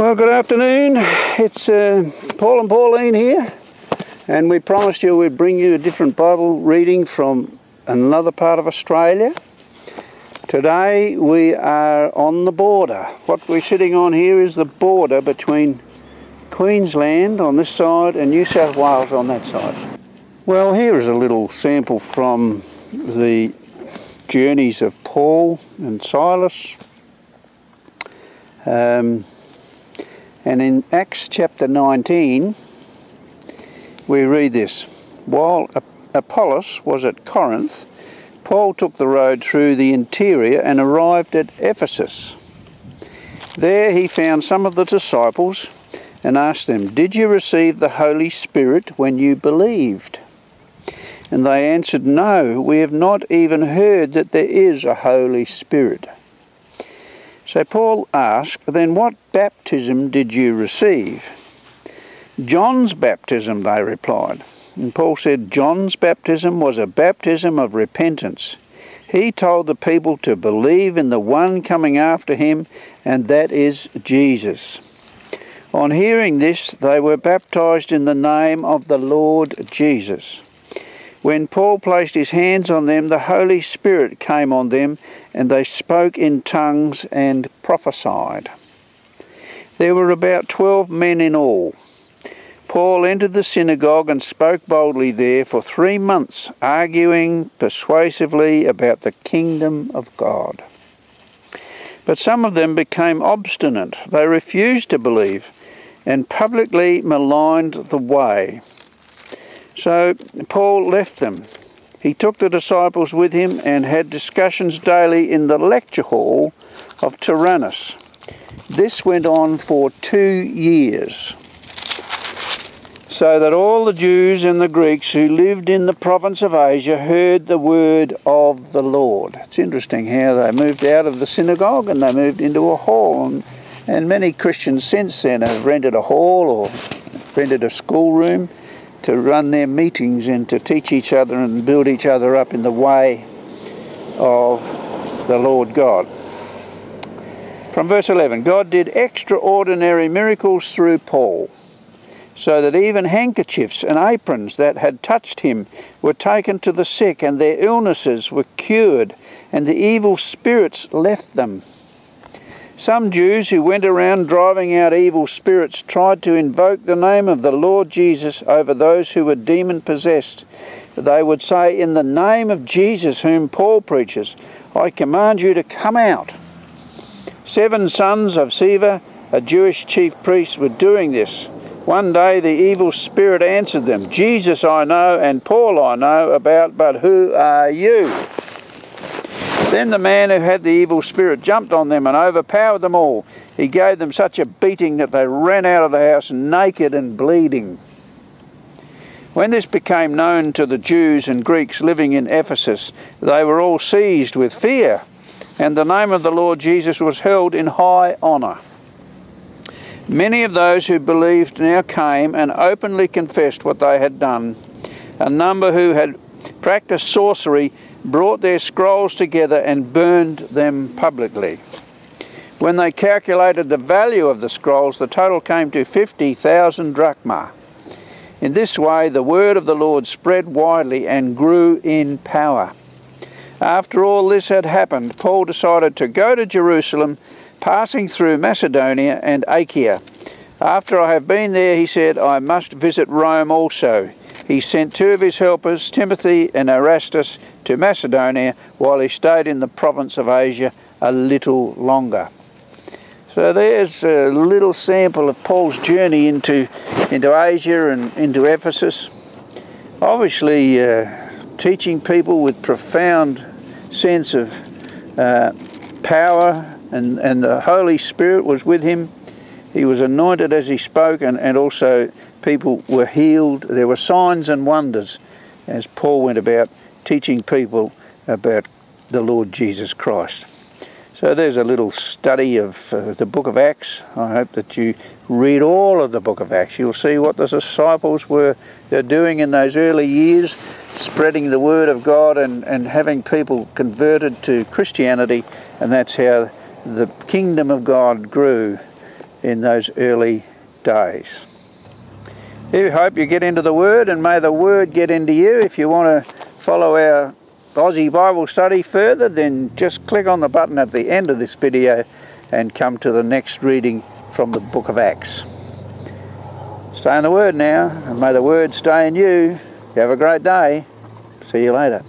Well, good afternoon. It's uh, Paul and Pauline here, and we promised you we'd bring you a different Bible reading from another part of Australia. Today we are on the border. What we're sitting on here is the border between Queensland on this side and New South Wales on that side. Well, here is a little sample from the journeys of Paul and Silas. Um, and in Acts chapter 19, we read this While Apollos was at Corinth, Paul took the road through the interior and arrived at Ephesus. There he found some of the disciples and asked them, Did you receive the Holy Spirit when you believed? And they answered, No, we have not even heard that there is a Holy Spirit. So Paul asked, Then what baptism did you receive? John's baptism, they replied. And Paul said, John's baptism was a baptism of repentance. He told the people to believe in the one coming after him, and that is Jesus. On hearing this, they were baptized in the name of the Lord Jesus. When Paul placed his hands on them, the Holy Spirit came on them, and they spoke in tongues and prophesied. There were about twelve men in all. Paul entered the synagogue and spoke boldly there for three months, arguing persuasively about the kingdom of God. But some of them became obstinate. They refused to believe and publicly maligned the way. So Paul left them. He took the disciples with him and had discussions daily in the lecture hall of Tyrannus. This went on for two years, so that all the Jews and the Greeks who lived in the province of Asia heard the word of the Lord. It's interesting how they moved out of the synagogue and they moved into a hall. And, and many Christians since then have rented a hall or rented a schoolroom to run their meetings and to teach each other and build each other up in the way of the Lord God. From verse 11 God did extraordinary miracles through Paul, so that even handkerchiefs and aprons that had touched him were taken to the sick, and their illnesses were cured, and the evil spirits left them. Some Jews who went around driving out evil spirits tried to invoke the name of the Lord Jesus over those who were demon possessed. They would say, In the name of Jesus, whom Paul preaches, I command you to come out. Seven sons of Sceva, a Jewish chief priest, were doing this. One day the evil spirit answered them, Jesus I know, and Paul I know about, but who are you? Then the man who had the evil spirit jumped on them and overpowered them all. He gave them such a beating that they ran out of the house naked and bleeding. When this became known to the Jews and Greeks living in Ephesus, they were all seized with fear, and the name of the Lord Jesus was held in high honour. Many of those who believed now came and openly confessed what they had done. A number who had practiced sorcery brought their scrolls together and burned them publicly. When they calculated the value of the scrolls, the total came to 50,000 drachma. In this way, the word of the Lord spread widely and grew in power. After all this had happened, Paul decided to go to Jerusalem, passing through Macedonia and Achaia. After I have been there, he said, I must visit Rome also. He sent two of his helpers, Timothy and Erastus, to Macedonia while he stayed in the province of Asia a little longer. So there's a little sample of Paul's journey into, into Asia and into Ephesus. Obviously, uh, teaching people with profound sense of uh, power, and, and the Holy Spirit was with him. He was anointed as he spoke, and, and also people were healed. There were signs and wonders as Paul went about teaching people about the Lord Jesus Christ. So there's a little study of uh, the book of Acts. I hope that you read all of the book of Acts. You'll see what the disciples were doing in those early years, spreading the word of God and, and having people converted to Christianity, and that's how the kingdom of God grew in those early days. We hope you get into the Word and may the Word get into you. If you want to follow our Aussie Bible study further, then just click on the button at the end of this video and come to the next reading from the book of Acts. Stay in the Word now, and may the Word stay in you. You have a great day. See you later.